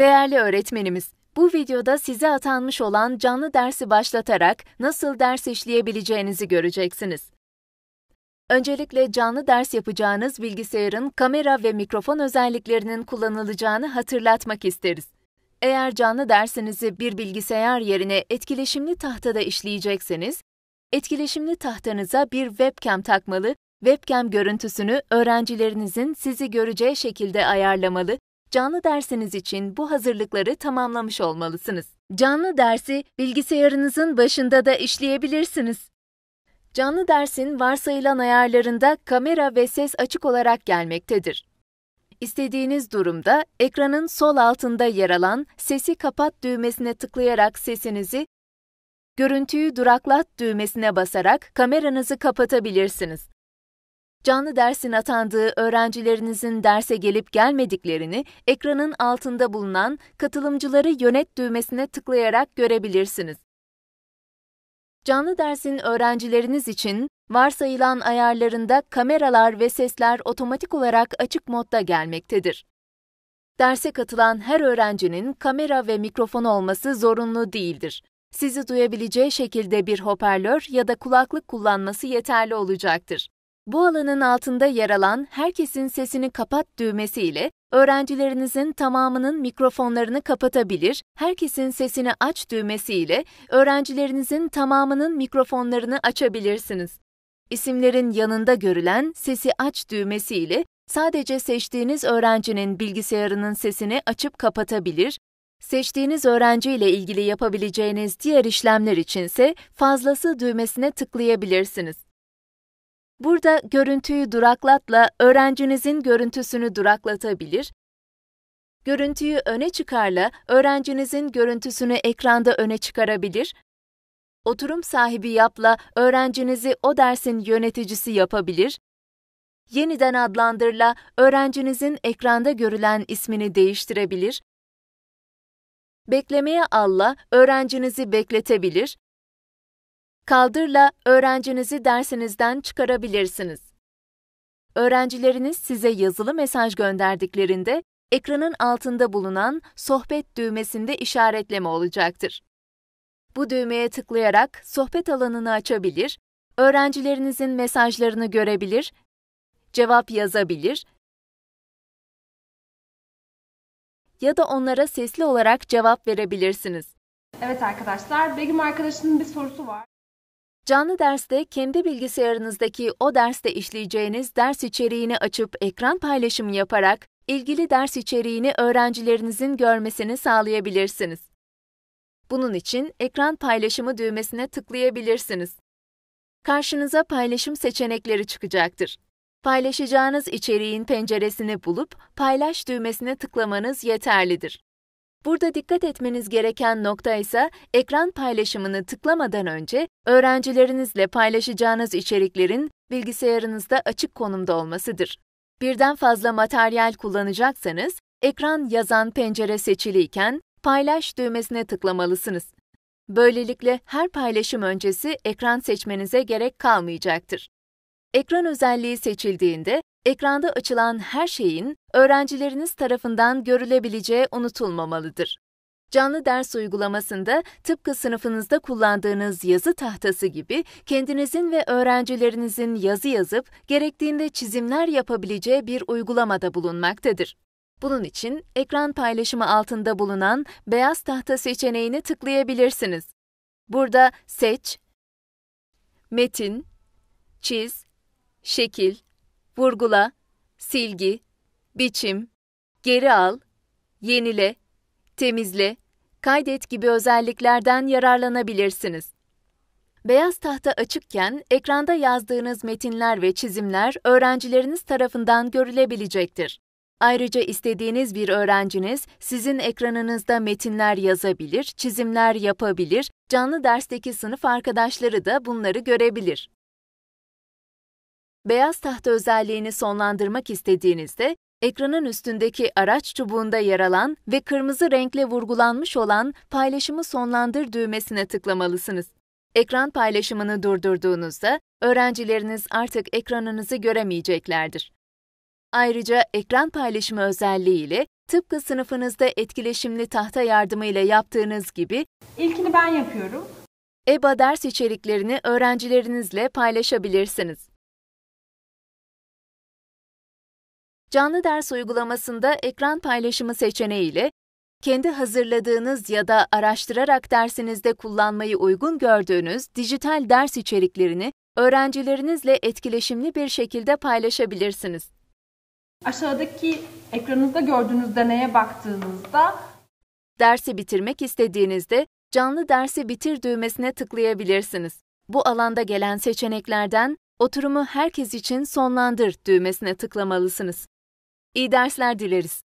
Değerli öğretmenimiz, bu videoda size atanmış olan canlı dersi başlatarak nasıl ders işleyebileceğinizi göreceksiniz. Öncelikle canlı ders yapacağınız bilgisayarın kamera ve mikrofon özelliklerinin kullanılacağını hatırlatmak isteriz. Eğer canlı dersinizi bir bilgisayar yerine etkileşimli tahtada işleyecekseniz, etkileşimli tahtanıza bir webcam takmalı, webcam görüntüsünü öğrencilerinizin sizi göreceği şekilde ayarlamalı canlı dersiniz için bu hazırlıkları tamamlamış olmalısınız. Canlı dersi bilgisayarınızın başında da işleyebilirsiniz. Canlı dersin varsayılan ayarlarında kamera ve ses açık olarak gelmektedir. İstediğiniz durumda ekranın sol altında yer alan Sesi kapat düğmesine tıklayarak sesinizi, Görüntüyü duraklat düğmesine basarak kameranızı kapatabilirsiniz canlı dersin atandığı öğrencilerinizin derse gelip gelmediklerini ekranın altında bulunan katılımcıları yönet düğmesine tıklayarak görebilirsiniz. Canlı dersin öğrencileriniz için varsayılan ayarlarında kameralar ve sesler otomatik olarak açık modda gelmektedir. Derse katılan her öğrencinin kamera ve mikrofon olması zorunlu değildir. Sizi duyabileceği şekilde bir hoparlör ya da kulaklık kullanması yeterli olacaktır. Bu alanın altında yer alan herkesin sesini kapat düğmesi ile öğrencilerinizin tamamının mikrofonlarını kapatabilir, herkesin sesini aç düğmesi ile öğrencilerinizin tamamının mikrofonlarını açabilirsiniz. İsimlerin yanında görülen sesi aç düğmesi ile sadece seçtiğiniz öğrencinin bilgisayarının sesini açıp kapatabilir, seçtiğiniz öğrenci ile ilgili yapabileceğiniz diğer işlemler içinse fazlası düğmesine tıklayabilirsiniz. Burada görüntüyü duraklatla öğrencinizin görüntüsünü duraklatabilir, görüntüyü öne çıkarla öğrencinizin görüntüsünü ekranda öne çıkarabilir, oturum sahibi yapla öğrencinizi o dersin yöneticisi yapabilir, yeniden adlandırla öğrencinizin ekranda görülen ismini değiştirebilir, beklemeye alla öğrencinizi bekletebilir, Kaldırla öğrencinizi dersinizden çıkarabilirsiniz. Öğrencileriniz size yazılı mesaj gönderdiklerinde ekranın altında bulunan sohbet düğmesinde işaretleme olacaktır. Bu düğmeye tıklayarak sohbet alanını açabilir, öğrencilerinizin mesajlarını görebilir, cevap yazabilir ya da onlara sesli olarak cevap verebilirsiniz. Evet arkadaşlar, Begüm arkadaşının bir sorusu var. Canlı derste kendi bilgisayarınızdaki o derste işleyeceğiniz ders içeriğini açıp ekran paylaşımı yaparak ilgili ders içeriğini öğrencilerinizin görmesini sağlayabilirsiniz. Bunun için ekran paylaşımı düğmesine tıklayabilirsiniz. Karşınıza paylaşım seçenekleri çıkacaktır. Paylaşacağınız içeriğin penceresini bulup paylaş düğmesine tıklamanız yeterlidir. Burada dikkat etmeniz gereken nokta ise ekran paylaşımını tıklamadan önce öğrencilerinizle paylaşacağınız içeriklerin bilgisayarınızda açık konumda olmasıdır. Birden fazla materyal kullanacaksanız ekran yazan pencere seçiliyken paylaş düğmesine tıklamalısınız. Böylelikle her paylaşım öncesi ekran seçmenize gerek kalmayacaktır. Ekran özelliği seçildiğinde ekranda açılan her şeyin öğrencileriniz tarafından görülebileceği unutulmamalıdır. Canlı ders uygulamasında tıpkı sınıfınızda kullandığınız yazı tahtası gibi kendinizin ve öğrencilerinizin yazı yazıp gerektiğinde çizimler yapabileceği bir uygulamada bulunmaktadır. Bunun için ekran paylaşımı altında bulunan beyaz tahta seçeneğini tıklayabilirsiniz. Burada seç, metin, çiz, şekil, vurgula, silgi, biçim, geri al, yenile, temizle, kaydet gibi özelliklerden yararlanabilirsiniz. Beyaz tahta açıkken ekranda yazdığınız metinler ve çizimler öğrencileriniz tarafından görülebilecektir. Ayrıca istediğiniz bir öğrenciniz sizin ekranınızda metinler yazabilir, çizimler yapabilir, canlı dersteki sınıf arkadaşları da bunları görebilir. Beyaz tahta özelliğini sonlandırmak istediğinizde, ekranın üstündeki araç çubuğunda yer alan ve kırmızı renkle vurgulanmış olan Paylaşımı sonlandır düğmesine tıklamalısınız. Ekran paylaşımını durdurduğunuzda, öğrencileriniz artık ekranınızı göremeyeceklerdir. Ayrıca ekran paylaşımı özelliğiyle tıpkı sınıfınızda etkileşimli tahta yardımıyla yaptığınız gibi İlkini ben yapıyorum. EBA ders içeriklerini öğrencilerinizle paylaşabilirsiniz. Canlı ders uygulamasında ekran paylaşımı seçeneğiyle kendi hazırladığınız ya da araştırarak dersinizde kullanmayı uygun gördüğünüz dijital ders içeriklerini öğrencilerinizle etkileşimli bir şekilde paylaşabilirsiniz. Aşağıdaki ekranınızda gördüğünüz deneye baktığınızda Dersi bitirmek istediğinizde canlı dersi bitir düğmesine tıklayabilirsiniz. Bu alanda gelen seçeneklerden oturumu herkes için sonlandır düğmesine tıklamalısınız. İyi dersler dileriz.